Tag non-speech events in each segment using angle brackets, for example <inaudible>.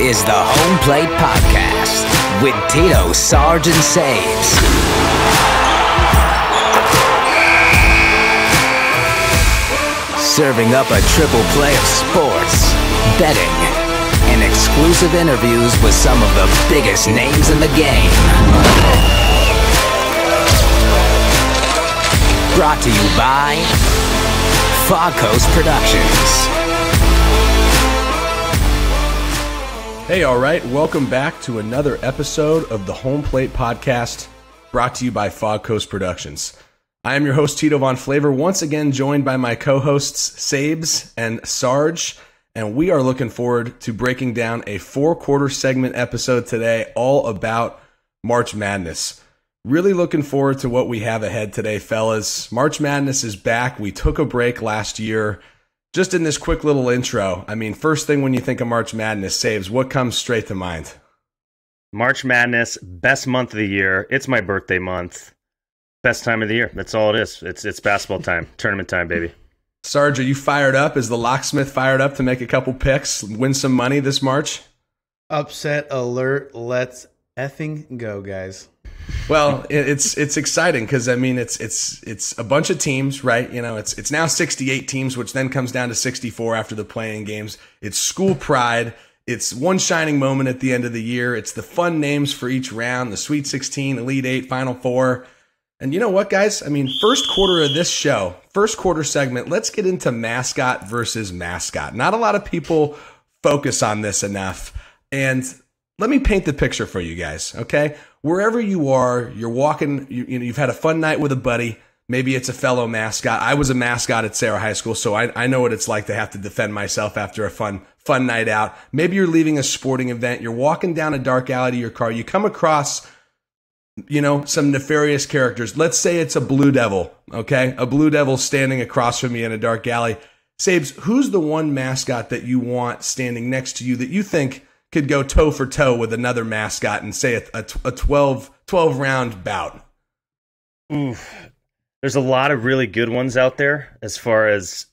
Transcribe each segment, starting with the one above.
is the Home Plate Podcast with Tito, Sargent Saves. Serving up a triple play of sports, betting, and exclusive interviews with some of the biggest names in the game. Brought to you by Fog Coast Productions. Hey, all right. Welcome back to another episode of the Home Plate Podcast brought to you by Fog Coast Productions. I am your host, Tito Von Flavor, once again joined by my co hosts, Sabes and Sarge. And we are looking forward to breaking down a four quarter segment episode today all about March Madness. Really looking forward to what we have ahead today, fellas. March Madness is back. We took a break last year just in this quick little intro, I mean, first thing when you think of March Madness Sabes, what comes straight to mind? March Madness, best month of the year. It's my birthday month. Best time of the year. That's all it is. It's it's basketball time, <laughs> tournament time, baby. Sarge, are you fired up? Is the locksmith fired up to make a couple picks, win some money this March? Upset alert. Let's effing go, guys. Well, it's it's exciting because I mean it's it's it's a bunch of teams, right? You know, it's it's now 68 teams, which then comes down to 64 after the play-in games. It's school pride. It's one shining moment at the end of the year. It's the fun names for each round: the Sweet 16, Elite Eight, Final Four. And you know what, guys? I mean, first quarter of this show, first quarter segment. Let's get into mascot versus mascot. Not a lot of people focus on this enough, and let me paint the picture for you guys, okay? Wherever you are, you're walking, you, you know, you've had a fun night with a buddy. Maybe it's a fellow mascot. I was a mascot at Serra High School, so I, I know what it's like to have to defend myself after a fun, fun night out. Maybe you're leaving a sporting event. You're walking down a dark alley to your car. You come across, you know, some nefarious characters. Let's say it's a blue devil, okay? A blue devil standing across from you in a dark alley. Sabes, who's the one mascot that you want standing next to you that you think could go toe for toe with another mascot and say a, a, a 12, 12 round bout? Oof. There's a lot of really good ones out there as far as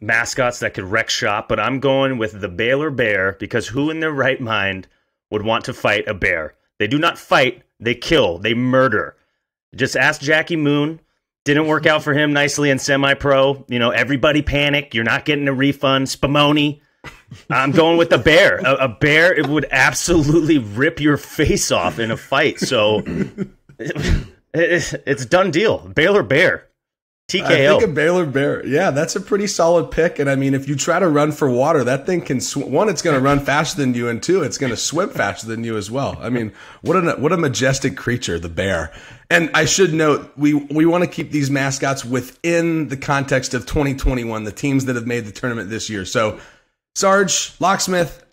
mascots that could wreck shop, but I'm going with the Baylor Bear because who in their right mind would want to fight a bear? They do not fight, they kill, they murder. Just ask Jackie Moon. Didn't work out for him nicely in semi pro. You know, everybody panic. You're not getting a refund. Spumoni. I'm going with the bear. A, a, bear it would absolutely rip your face off in a fight. So it, <laughs> it, it's done deal. Baylor Bear. TKO. I think a Baylor Bear. Yeah, that's a pretty solid pick. And I mean, if you try to run for water, that thing can sw- one, it's going to run faster than you, and two, it's going to swim faster than you as well. I mean, what a what a majestic creature, the bear. And I should note, we we want to keep these mascots within the context of 2021, the teams that have made the tournament this year. So Sarge, locksmith.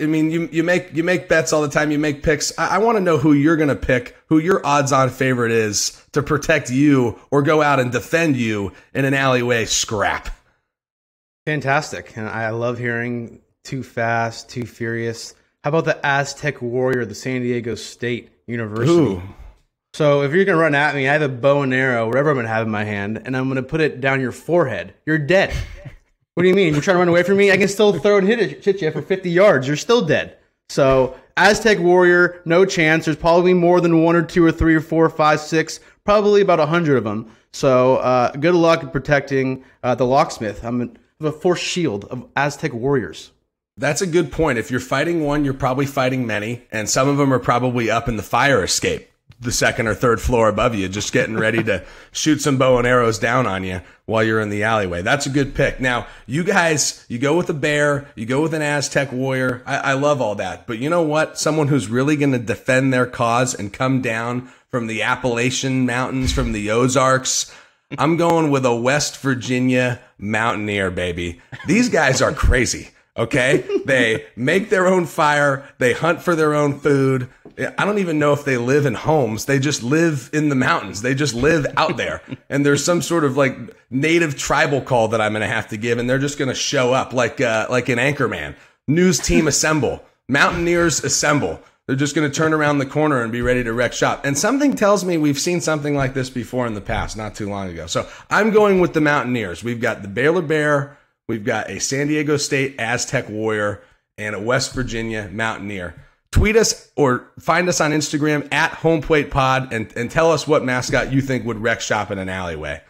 I mean, you you make you make bets all the time. You make picks. I, I want to know who you're going to pick, who your odds-on favorite is to protect you or go out and defend you in an alleyway scrap. Fantastic, and I love hearing too fast, too furious. How about the Aztec Warrior, the San Diego State University? Ooh. So if you're gonna run at me, I have a bow and arrow, whatever I'm gonna have in my hand, and I'm gonna put it down your forehead. You're dead. <laughs> What do you mean? You're trying to run away from me? I can still throw and hit, it, hit you for 50 yards. You're still dead. So Aztec Warrior, no chance. There's probably more than one or two or three or four or five, six, probably about a hundred of them. So uh, good luck in protecting uh, the locksmith. I'm a force shield of Aztec Warriors. That's a good point. If you're fighting one, you're probably fighting many, and some of them are probably up in the fire escape the second or third floor above you, just getting ready to shoot some bow and arrows down on you while you're in the alleyway. That's a good pick. Now, you guys, you go with a bear, you go with an Aztec warrior. I, I love all that. But you know what? Someone who's really going to defend their cause and come down from the Appalachian Mountains, from the Ozarks. I'm going with a West Virginia mountaineer, baby. These guys are crazy. Okay. <laughs> they make their own fire. They hunt for their own food. I don't even know if they live in homes. They just live in the mountains. They just live out there. and there's some sort of like native tribal call that I'm going to have to give. And they're just going to show up like, uh, like an anchorman. News team assemble. Mountaineers assemble. They're just going to turn around the corner and be ready to wreck shop. And something tells me we've seen something like this before in the past, not too long ago. So I'm going with the Mountaineers. We've got the Baylor Bear. We've got a San Diego State Aztec Warrior and a West Virginia Mountaineer. Tweet us or find us on Instagram at HomePlatePod and, and tell us what mascot you think would wreck shop in an alleyway.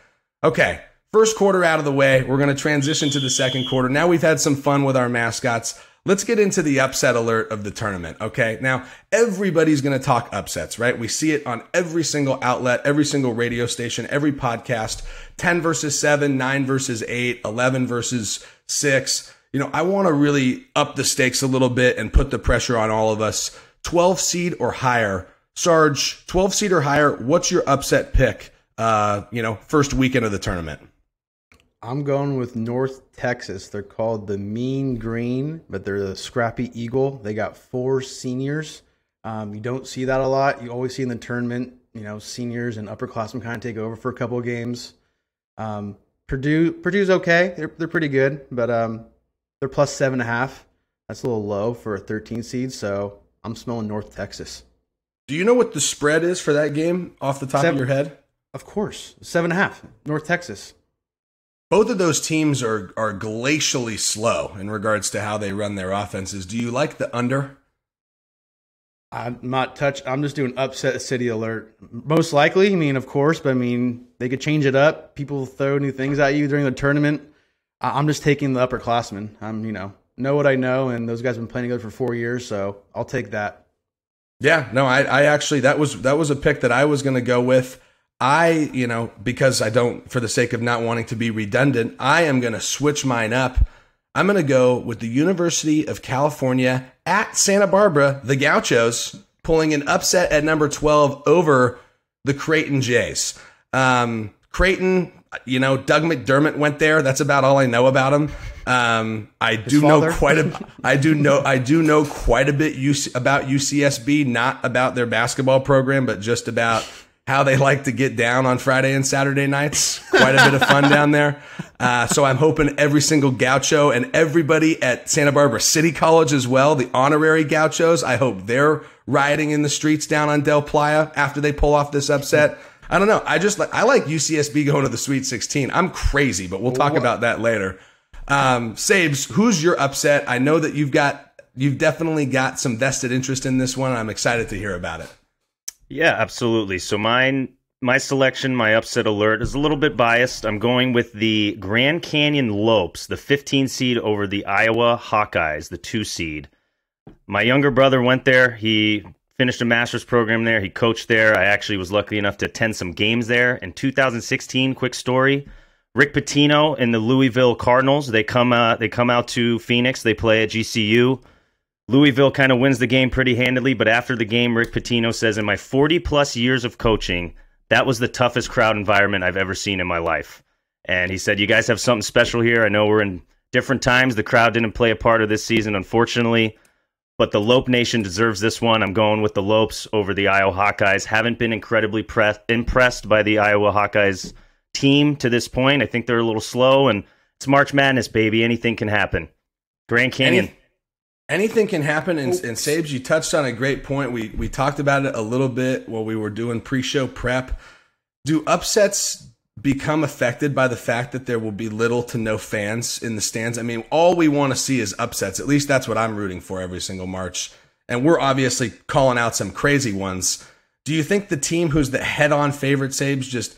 Okay, first quarter out of the way. We're going to transition to the second quarter. Now we've had some fun with our mascots. Let's get into the upset alert of the tournament. Okay. Now, everybody's going to talk upsets, right? We see it on every single outlet, every single radio station, every podcast 10 versus 7, 9 versus 8, 11 versus 6. You know, I want to really up the stakes a little bit and put the pressure on all of us. 12 seed or higher. Sarge, 12 seed or higher, what's your upset pick, uh, you know, first weekend of the tournament? I'm going with North Texas. They're called the Mean Green, but they're the Scrappy Eagle. They got four seniors. Um, you don't see that a lot. You always see in the tournament, you know, seniors and upperclassmen kind of take over for a couple of games. Um, Purdue, Purdue's okay. They're they're pretty good, but um, they're plus seven and a half. That's a little low for a 13 seed. So I'm smelling North Texas. Do you know what the spread is for that game off the top seven, of your head? Of course, seven and a half. North Texas both of those teams are are glacially slow in regards to how they run their offenses. Do you like the under? I'm not touch. I'm just doing upset city alert. Most likely, I mean, of course, but I mean, they could change it up. People throw new things at you during the tournament. I'm just taking the upperclassmen. I'm, you know, know what I know, and those guys have been playing together for four years, so I'll take that. Yeah, no, I, I actually that was that was a pick that I was going to go with. I, you know, because I don't, for the sake of not wanting to be redundant, I am going to switch mine up. I'm going to go with the University of California at Santa Barbara, the Gauchos, pulling an upset at number 12 over the Creighton Jays. Um, Creighton, you know, Doug McDermott went there. That's about all I know about him. Um, I His do father. know quite a, <laughs> I do know, I do know quite a bit about UCSB, not about their basketball program, but just about how they like to get down on Friday and Saturday nights. Quite a bit of fun down there. Uh, so I'm hoping every single gaucho and everybody at Santa Barbara City College as well, the honorary gauchos, I hope they're rioting in the streets down on Del Playa after they pull off this upset. I don't know. I just like I like UCSB going to the Sweet 16. I'm crazy, but we'll talk about that later. Um, Sabes, who's your upset? I know that you've got you've definitely got some vested interest in this one. I'm excited to hear about it. Yeah, absolutely. So mine my selection, my upset alert is a little bit biased. I'm going with the Grand Canyon Lopes, the 15 seed over the Iowa Hawkeyes, the 2 seed. My younger brother went there. He finished a master's program there. He coached there. I actually was lucky enough to attend some games there. In 2016, quick story, Rick Pitino and the Louisville Cardinals, they come uh, they come out to Phoenix. They play at GCU. Louisville kind of wins the game pretty handily, but after the game, Rick Pitino says, In my 40 plus years of coaching, that was the toughest crowd environment I've ever seen in my life. And he said, You guys have something special here. I know we're in different times. The crowd didn't play a part of this season, unfortunately. But the Lope Nation deserves this one. I'm going with the Lopes over the Iowa Hawkeyes. Haven't been incredibly pre- impressed by the Iowa Hawkeyes team to this point. I think they're a little slow, and it's March Madness, baby. Anything can happen. Grand Canyon. Any- anything can happen. And, and Sabes, you touched on a great point. We we talked about it a little bit while we were doing pre-show prep. Do upsets become affected by the fact that there will be little to no fans in the stands? I mean, all we want to see is upsets. At least that's what I'm rooting for every single March. And we're obviously calling out some crazy ones. Do you think the team who's the head-on favorite Sabes just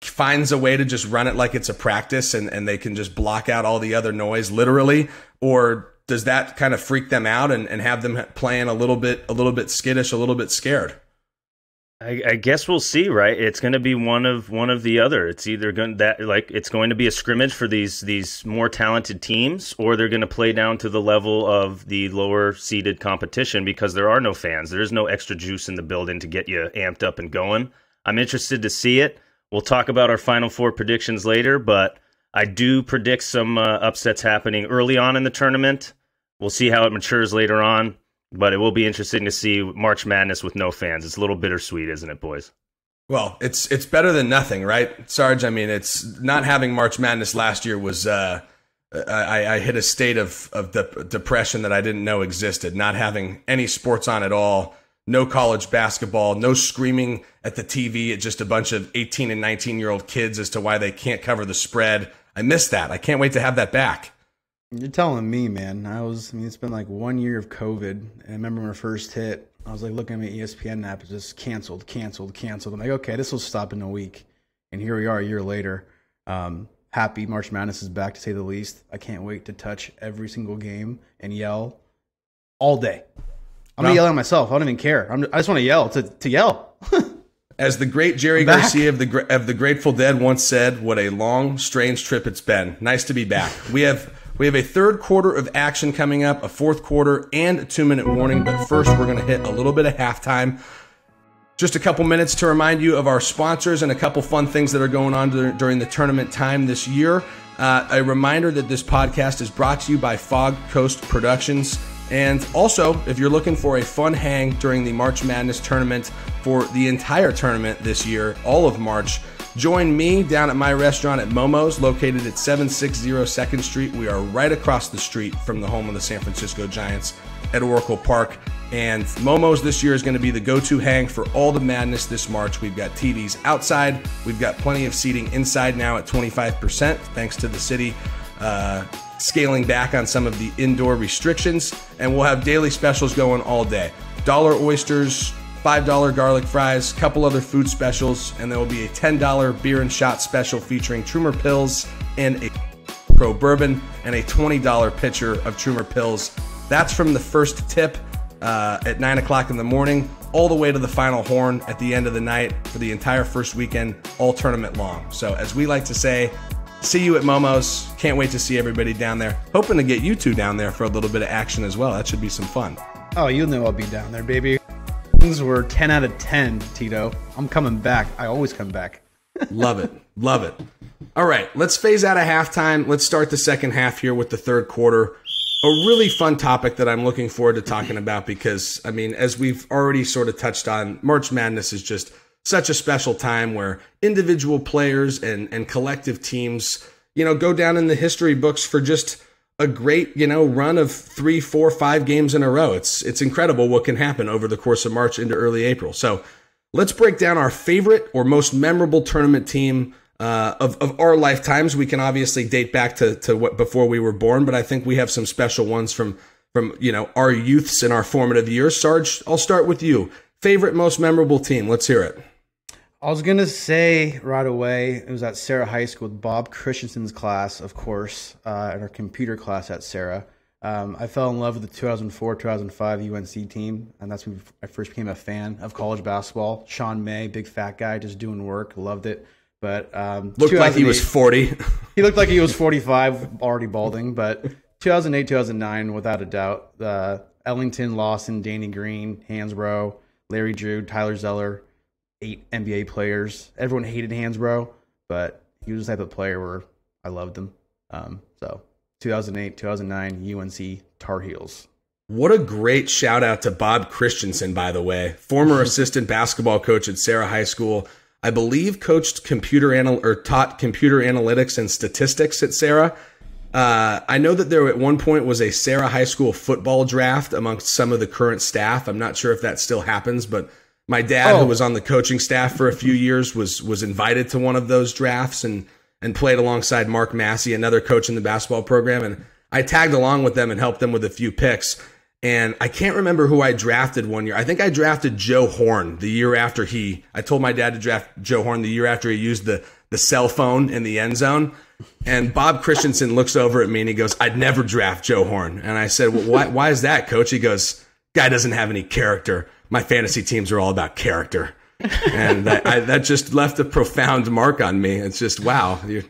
finds a way to just run it like it's a practice and, and they can just block out all the other noise literally? Or does that kind of freak them out and, and have them playing a little bit a little bit skittish, a little bit scared? I, I guess we'll see, right? It's going to be one of one of the other. It's either going that like it's going to be a scrimmage for these these more talented teams, or they're going to play down to the level of the lower seeded competition because there are no fans. There is no extra juice in the building to get you amped up and going. I'm interested to see it. We'll talk about our final four predictions later, but I do predict some uh, upsets happening early on in the tournament. We'll see how it matures later on, but it will be interesting to see March Madness with no fans. It's a little bittersweet, isn't it, boys? Well, it's it's better than nothing, right, Sarge? I mean, it's not having March Madness last year was. Uh, I, I hit a state of of de- depression that I didn't know existed. Not having any sports on at all, no college basketball, no screaming at the TV at just a bunch of 18 and 19 year old kids as to why they can't cover the spread. I missed that. I can't wait to have that back. You're telling me, man. I was. I mean, it's been like one year of COVID. And I remember when it first hit. I was like looking at my ESPN app. It's just canceled, canceled, canceled. I'm like, okay, this will stop in a week. And here we are, a year later. Um, happy March Madness is back, to say the least. I can't wait to touch every single game and yell all day. I'm gonna yell at myself. I don't even care. I'm, I just want to yell to, to yell. <laughs> As the great Jerry. Garcia of the of the Grateful Dead once said, "What a long, strange trip it's been. Nice to be back." We have we have a third quarter of action coming up, a fourth quarter, and a two minute warning. But first, we're going to hit a little bit of halftime. Just a couple minutes to remind you of our sponsors and a couple fun things that are going on during the tournament time this year. Uh, a reminder that this podcast is brought to you by Fog Coast Productions. And also, if you're looking for a fun hang during the March Madness tournament for the entire tournament this year, all of March, join me down at my restaurant at Momo's, located at 760 2nd Street. We are right across the street from the home of the San Francisco Giants at Oracle Park. And Momo's this year is going to be the go to hang for all the madness this March. We've got TVs outside, we've got plenty of seating inside now at 25%, thanks to the city. Uh, scaling back on some of the indoor restrictions, and we'll have daily specials going all day. Dollar oysters, $5 garlic fries, couple other food specials, and there will be a $10 beer and shot special featuring Trumer Pils and a Pro Bourbon and a $20 pitcher of Trumer Pils. That's from the first tip uh, at 9 o'clock in the morning all the way to the final horn at the end of the night for the entire first weekend, all tournament long. So, as we like to say, see you at Momo's. Can't wait to see everybody down there. Hoping to get you two down there for a little bit of action as well. That should be some fun. Oh, you know I'll be down there, baby. Things were 10 out of 10, Tito. I'm coming back. I always come back. <laughs> Love it. Love it. All right, let's phase out of halftime. Let's start the second half here with the third quarter. A really fun topic that I'm looking forward to talking about because, I mean, as we've already sort of touched on, March Madness is just such a special time where individual players and, and collective teams, you know, go down in the history books for just a great, you know, run of three, four, five games in a row. It's it's incredible what can happen over the course of March into early April. So let's break down our favorite or most memorable tournament team uh, of, of our lifetimes. We can obviously date back to, to what before we were born, but I think we have some special ones from from you know our youths and our formative years. Sarge, I'll start with you. Favorite, most memorable team. Let's hear it. I was gonna say right away. It was at Serra High School with Bob Christensen's class, of course, uh, in our computer class at Serra. Um, I fell in love with the 2004 2005 UNC team, and that's when I first became a fan of college basketball. Sean May, big fat guy, just doing work, loved it. But um, Looked like he was forty. <laughs> he looked like he was 45, already balding. But 2008, 2009, without a doubt, uh, Ellington, Lawson, Danny Green, Hansbrough, Larry Drew, Tyler Zeller, eight NBA players. Everyone hated Hansbrough, but he was the type of player where I loved him. Um, so 2008, 2009, UNC Tar Heels. What a great shout out to Bob Christensen, by the way, former <laughs> assistant basketball coach at Serra High School. I believe coached computer anal or taught computer analytics and statistics at Serra. Uh, I know that there at one point was a Serra High School football draft amongst some of the current staff. I'm not sure if that still happens, but my dad, Oh. who was on the coaching staff for a few years, was was invited to one of those drafts and and played alongside Mark Massey, another coach in the basketball program. And I tagged along with them and helped them with a few picks. And I can't remember who I drafted one year. I think I drafted Joe Horn the year after he. I told my dad to draft Joe Horn the year after he used the the cell phone in the end zone. And Bob Christensen looks over at me and he goes, "I'd never draft Joe Horn." And I said, "Well, why? Why is that, Coach?" He goes, "Guy doesn't have any character. My fantasy teams are all about character." and that, I, that just left a profound mark on me. It's just wow, you're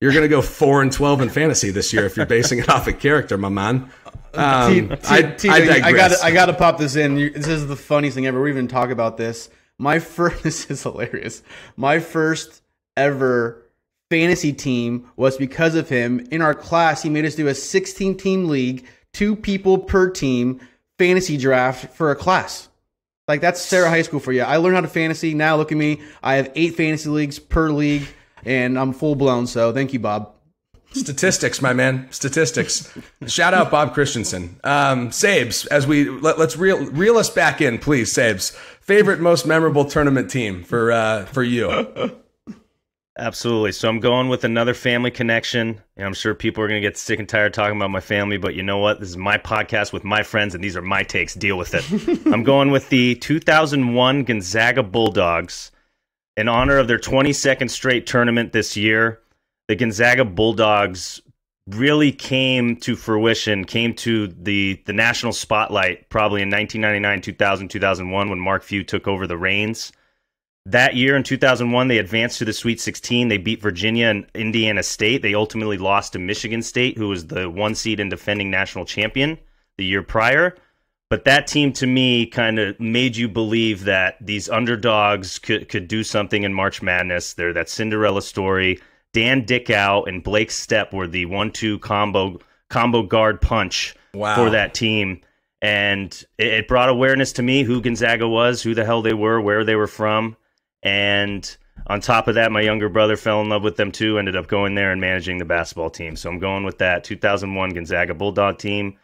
you're gonna go four and twelve in fantasy this year if you're basing it off of character, my man. Um, T- T- I, T- I. I got I got to pop this in. You- This is the funniest thing ever. We even talk about this. My <laughs> first this is hilarious. My first ever fantasy team was because of him. In our class, he made us do a 16 team league, two people per team fantasy draft for a class. Like that's Serra High School for you. I learned how to fantasy. Now look at me. I have eight fantasy leagues per league, and I'm full blown. So thank you, Bob. Statistics, my man. Statistics. Shout out Bob Christensen. Um, Sabes, as we let, let's reel reel us back in, please. Sabes, favorite, most memorable tournament team for uh, for you. Absolutely. So I'm going with another family connection. And I'm sure people are going to get sick and tired talking about my family, but you know what? This is my podcast with my friends, and these are my takes. Deal with it. <laughs> I'm going with the 2001 Gonzaga Bulldogs. In honor of their 22nd straight tournament this year, the Gonzaga Bulldogs really came to fruition, came to the the national spotlight probably in 1999, 2000, 2001 when Mark Few took over the reins. That year in 2001, they advanced to the Sweet 16. They beat Virginia and Indiana State. They ultimately lost to Michigan State, who was the one seed and defending national champion the year prior. But that team, to me, kind of made you believe that these underdogs could, could do something in March Madness. They're that Cinderella story. Dan Dickau and Blake Stepp were the one-two combo combo guard punch wow. for that team, and it brought awareness to me who Gonzaga was, who the hell they were, where they were from and on top of that, my younger brother fell in love with them too, ended up going there and managing the basketball team. So I'm going with that 2001 Gonzaga Bulldog team.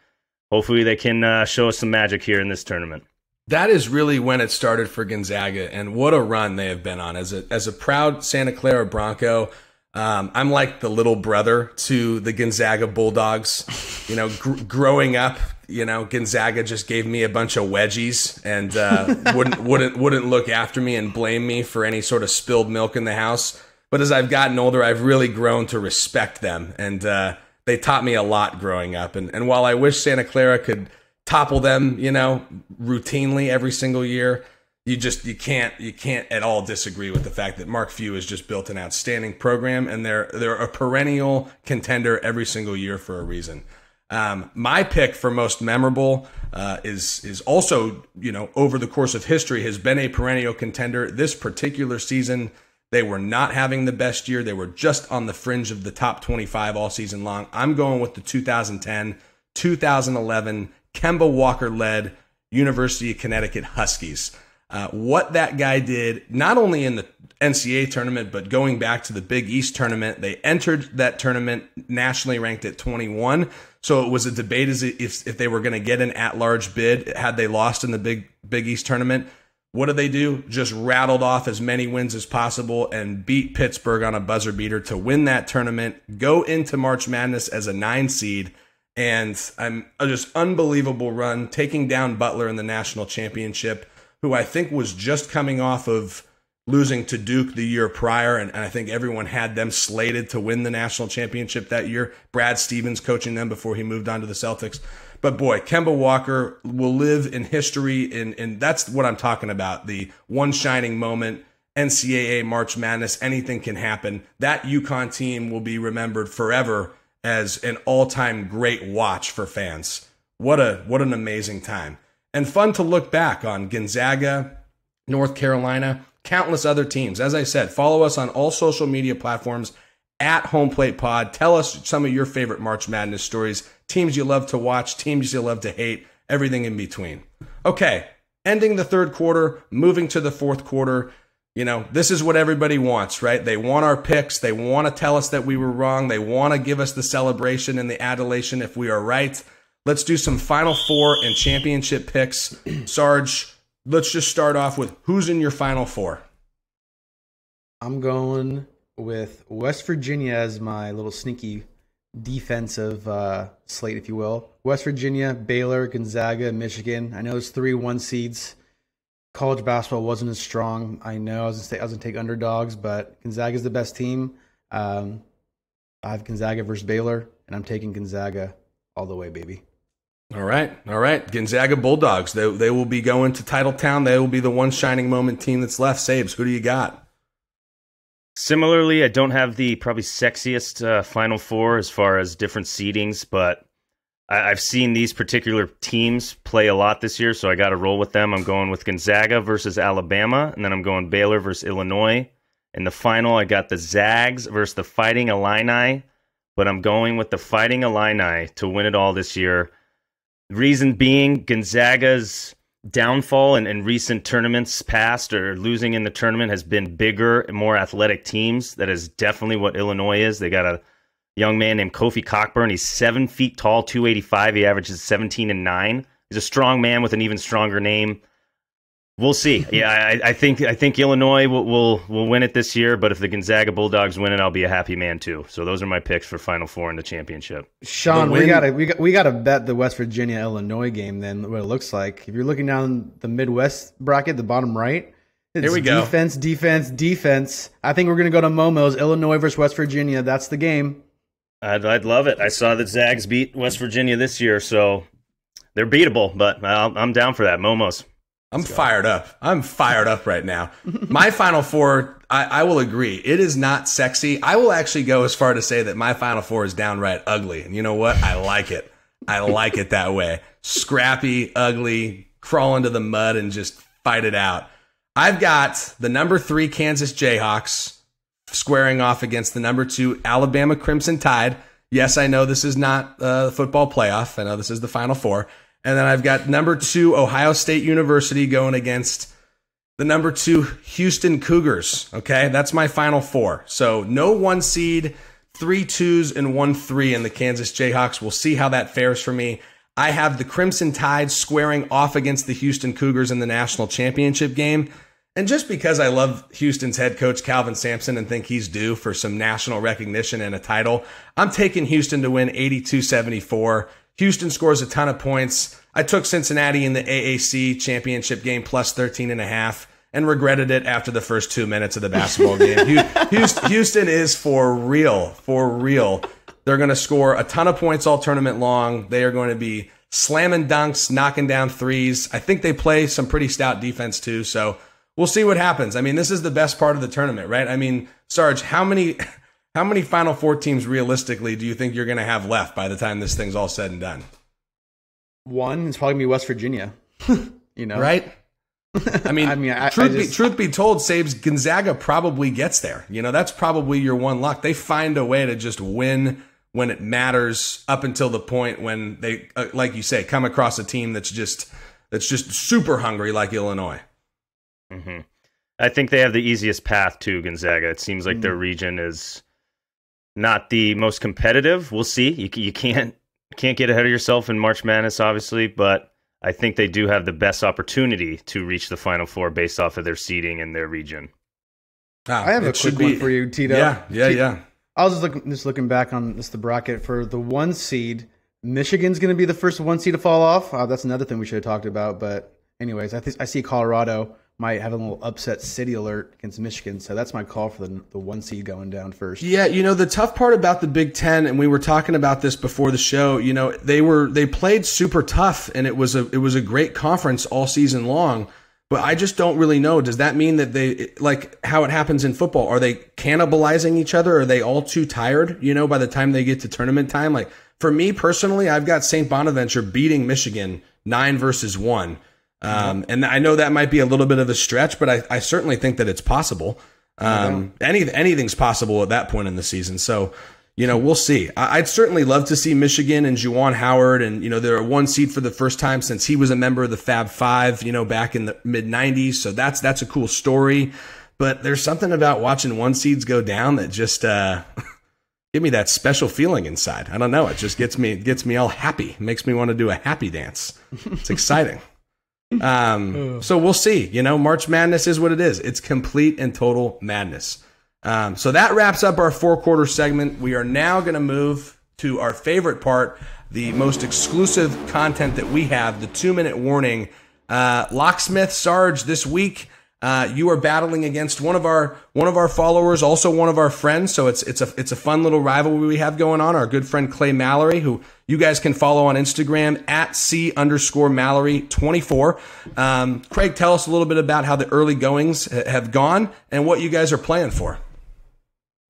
Hopefully, they can uh, show us some magic here in this tournament. That is really when it started for Gonzaga, and what a run they have been on. As a as a proud Santa Clara Bronco, um, I'm like the little brother to the Gonzaga Bulldogs. You know, gr- growing up, you know, Gonzaga just gave me a bunch of wedgies and uh, <laughs> wouldn't wouldn't wouldn't look after me and blame me for any sort of spilled milk in the house. But as I've gotten older, I've really grown to respect them, and uh, they taught me a lot growing up. And and while I wish Santa Clara could topple them, you know, routinely every single year, you just you can't you can't at all disagree with the fact that Mark Few has just built an outstanding program, and they're they're a perennial contender every single year for a reason. Um, my pick for most memorable uh, is is also you know over the course of history has been a perennial contender. This particular season, they were not having the best year. They were just on the fringe of the top 25 all season long. I'm going with the 2010 2011 Kemba Walker led University of Connecticut Huskies. Uh, what that guy did, not only in the NCAA tournament, but going back to the Big East tournament, they entered that tournament nationally ranked at 21. So it was a debate as if if they were going to get an at large bid had they lost in the Big Big East tournament. What did they do? Just rattled off as many wins as possible and beat Pittsburgh on a buzzer beater to win that tournament, go into March Madness as a nine seed, and I'm a just unbelievable run taking down Butler in the national championship, who I think was just coming off of losing to Duke the year prior, and, and, I think everyone had them slated to win the national championship that year. Brad Stevens coaching them before he moved on to the Celtics. But boy, Kemba Walker will live in history, and, and that's what I'm talking about the one shining moment. NCAA March Madness, anything can happen. That UConn team will be remembered forever as an all-time great watch for fans. What a what an amazing time. And fun to look back on Gonzaga, North Carolina countless other teams. As I said, follow us on all social media platforms at Home Plate Pod. Tell us some of your favorite March Madness stories, teams you love to watch, teams you love to hate, everything in between. Okay, ending the third quarter, moving to the fourth quarter. You know, this is what everybody wants, right? They want our picks. They want to tell us that we were wrong. They want to give us the celebration and the adulation if we are right. Let's do some Final Four and championship picks. <clears throat> Sarge, let's just start off with who's in your final four. I'm going with West Virginia as my little sneaky defensive uh, slate, if you will. West Virginia, Baylor, Gonzaga, Michigan. I know it's three one seeds. College basketball wasn't as strong. I know I was gonna say take underdogs, but Gonzaga is the best team. Um, I have Gonzaga versus Baylor, and I'm taking Gonzaga all the way, baby. All right, all right. Gonzaga Bulldogs. They they will be going to Titletown. They will be the one shining moment team that's left. Sabes, who do you got? Similarly, I don't have the probably sexiest uh, Final Four as far as different seedings, but I, have seen these particular teams play a lot this year, so I got to roll with them. I'm going with Gonzaga versus Alabama, and then I'm going Baylor versus Illinois. In the final, I got the Zags versus the Fighting Illini, but I'm going with the Fighting Illini to win it all this year. Reason being, Gonzaga's downfall in, in recent tournaments past or losing in the tournament has been bigger more athletic teams. That is definitely what Illinois is. They got a young man named Kofi Cockburn. He's seven feet tall, 285. He averages 17 and 9. He's a strong man with an even stronger name. We'll see. Yeah, I, I, think I think Illinois will, will, will win it this year. But if the Gonzaga Bulldogs win it, I'll be a happy man too. So those are my picks for Final Four in the championship. Sean, we gotta we got we gotta bet the West Virginia Illinois game. Then what it looks like. If you're looking down the Midwest bracket, the bottom right, it's Here we go. Defense, defense, defense. I think we're gonna go to Momo's Illinois versus West Virginia. That's the game. I'd, I'd love it. I saw that Zags beat West Virginia this year, so they're beatable. But i I'm down for that. Momo's. I'm fired up. I'm fired up right now. my final four, I, I, will agree. It is not sexy. I will actually go as far to say that my final four is downright ugly. And you know what? I like it. I like it that way. Scrappy, ugly, crawl into the mud and just fight it out. I've got the number three Kansas Jayhawks squaring off against the number two Alabama Crimson Tide. Yes, I know this is not uh, the football playoff. I know this is the final four. And then I've got number two, Ohio State University going against the number two Houston Cougars. Okay, that's my final four. So no one seed, three twos, and one three in the Kansas Jayhawks. We'll see how that fares for me. I have the Crimson Tide squaring off against the Houston Cougars in the national championship game. And just because I love Houston's head coach, Kelvin Sampson, and think he's due for some national recognition and a title, I'm taking Houston to win 82 74. Houston scores a ton of points. I took Cincinnati in the AAC championship game plus 13 and a half and regretted it after the first two minutes of the basketball game. <laughs> Houston is for real, for real. They're going to score a ton of points all tournament long. They are going to be slamming dunks, knocking down threes. I think they play some pretty stout defense too. So we'll see what happens. I mean, this is the best part of the tournament, right? I mean, Sarge, how many how many Final Four teams realistically do you think you're going to have left by the time this thing's all said and done? One is probably gonna be West Virginia. <laughs> you know, right? <laughs> I mean, I mean, I, truth, I just, be, truth be told, Sabes Gonzaga probably gets there. You know, that's probably your one luck. They find a way to just win when it matters, up until the point when they, uh, like you say, come across a team that's just that's just super hungry, like Illinois. Mm-hmm. I think they have the easiest path to Gonzaga. It seems like mm-hmm. their region is not the most competitive. We'll see. You you can't can't get ahead of yourself in March Madness, obviously, but I think they do have the best opportunity to reach the Final Four based off of their seeding in their region. Ah, I have a quick be, one for you, Tito. Yeah, yeah, yeah. I was just looking, just looking back on this the bracket for the one seed. Michigan's going to be the first one seed to fall off. Uh, that's another thing we should have talked about. But anyways, I think I see Colorado might have a little upset city alert against Michigan. So that's my call for the, the one seed going down first. Yeah, you know the tough part about the Big Ten, and we were talking about this before the show. You know they were they played super tough, and it was a it was a great conference all season long. But I just don't really know. Does that mean that they like how it happens in football? Are they cannibalizing each other? Are they all too tired? You know, by the time they get to tournament time, like for me personally, I've got St. Bonaventure beating Michigan nine versus one. Um, and I know that might be a little bit of a stretch, but I, I certainly think that it's possible. Um, any, anything's possible at that point in the season. So, you know, we'll see. I, would certainly love to see Michigan and Juwan Howard, and you know, they're a one seed for the first time since he was a member of the Fab Five, you know, back in the mid '90s. So that's that's a cool story. But there's something about watching one seeds go down that just uh, <laughs> give me that special feeling inside. I don't know. It just gets me gets me all happy. It makes me want to do a happy dance. It's <laughs> exciting. Um, so we'll see. You know, March Madness is what it is. It's complete and total madness. Um, so that wraps up our four quarter segment. We are now going to move to our favorite part, the most exclusive content that we have, the two minute warning. Uh, Locksmith Sarge this week uh, you are battling against one of our one of our followers, also one of our friends. So it's it's a it's a fun little rivalry we have going on. Our good friend Clay Mallory, who you guys can follow on Instagram at c underscore Mallory twenty four. Um, Craig, tell us a little bit about how the early goings have gone and what you guys are playing for.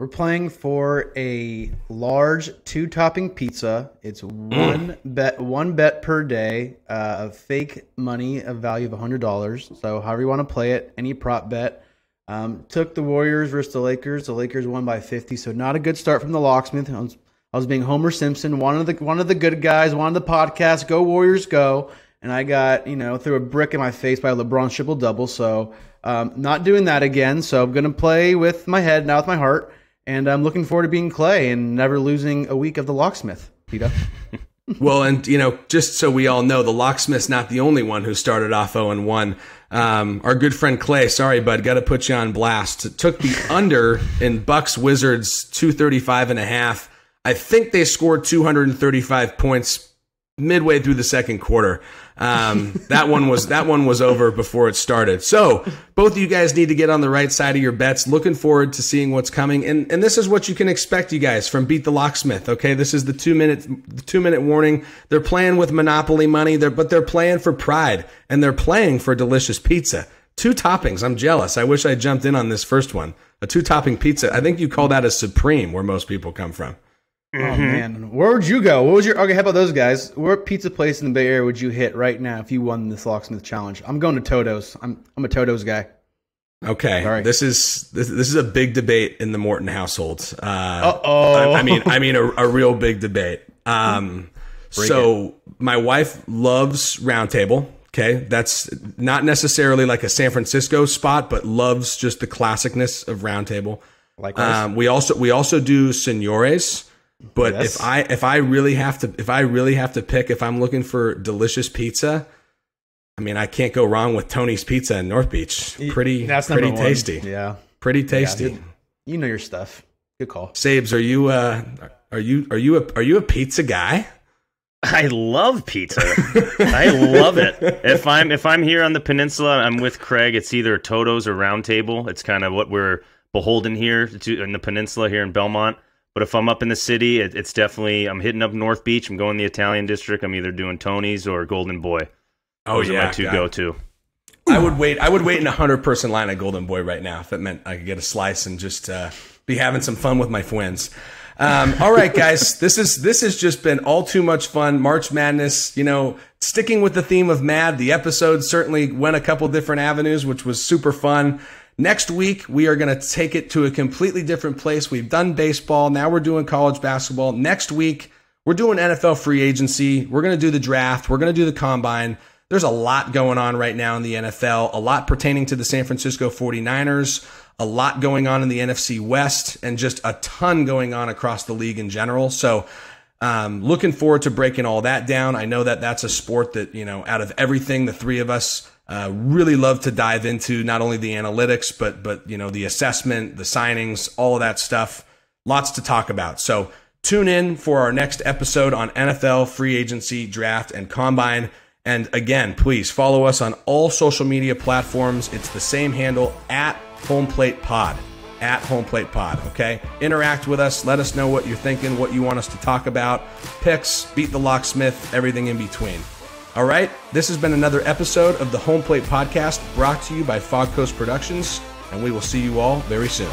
We're playing for a large two topping pizza. It's one mm. bet one bet per day uh, of fake money of value of hundred dollars. So however you want to play it, any prop bet. Um, took the Warriors versus the Lakers. The Lakers won by fifty, so not a good start from the locksmith. I was, I was being Homer Simpson, one of the one of the good guys, one of the podcasts. Go Warriors, go! And I got you know threw a brick in my face by LeBron triple double. So um, not doing that again. So I'm gonna play with my head, not with my heart. And I'm looking forward to being Clay and never losing a week of the locksmith, Peter. <laughs> well, and you know, just so we all know, the locksmith's not the only one who started off 0 and 1. Um, our good friend Clay, sorry, bud, got to put you on blast. Took the <laughs> under in Bucks Wizards 235 and a half. I think they scored 235 points midway through the second quarter. Um, that one was that one was over before it started. So both of you guys need to get on the right side of your bets. Looking forward to seeing what's coming, and and this is what you can expect, you guys, from Beat the Locksmith. Okay, this is the two minute two minute warning. They're playing with monopoly money, they're, but they're playing for pride, and they're playing for delicious pizza. Two toppings. I'm jealous. I wish I jumped in on this first one. A two topping pizza. I think you call that a supreme, where most people come from. Oh man, where would you go? What was your okay? How about those guys? What pizza place in the Bay Area would you hit right now if you won this locksmith challenge? I'm going to Toto's. I'm I'm a Toto's guy. Okay, Sorry. this is this, this is a big debate in the Morton household. Uh, Uh-oh. I, I mean, I mean a, a real big debate. Um, so my wife loves Round Table. Okay, that's not necessarily like a San Francisco spot, but loves just the classicness of Round Table. Likewise. Um, we also we also do Senores. But Yes. if I if I really have to if I really have to pick if I'm looking for delicious pizza, I mean I can't go wrong with Tony's Pizza in North Beach. Pretty That's pretty one. tasty. Yeah, Pretty tasty. dude. you know your stuff. Good call. Sabes, are you uh are you are you a are you a pizza guy? <laughs> I love pizza. I love it. If I'm if I'm here on the peninsula, I'm with Craig. It's either Toto's or Round Table. It's kind of what we're beholden here to in the peninsula here in Belmont. But if I'm up in the city, it, it's definitely I'm hitting up North Beach. I'm going the Italian district. I'm either doing Tony's or Golden Boy. Oh Those are my two go to. I would wait. I would wait in a hundred person line at Golden Boy right now if it meant I could get a slice and just uh, be having some fun with my friends. Um, <laughs> all right, guys, this is this has just been all too much fun. March Madness, you know, sticking with the theme of Mad. The episode certainly went a couple different avenues, which was super fun. Next week, we are going to take it to a completely different place. We've done baseball. Now we're doing college basketball. Next week, we're doing NFL free agency. We're going to do the draft. We're going to do the combine. There's a lot going on right now in the NFL, a lot pertaining to the San Francisco 49ers, a lot going on in the NFC West, and just a ton going on across the league in general. So, um, looking forward to breaking all that down. I know that that's a sport that, you know, out of everything, the three of us uh, really love to dive into not only the analytics, but, but, you know, the assessment, the signings, all of that stuff. Lots to talk about. So, tune in for our next episode on NFL, free agency, draft, and combine. And again, please follow us on all social media platforms. It's the same handle at Home Plate Pod. At Home Plate Pod, okay? Interact with us. Let us know what you're thinking, what you want us to talk about. Picks, beat the locksmith, everything in between. All right, this has been another episode of the Home Plate Podcast brought to you by Fog Coast Productions, and we will see you all very soon.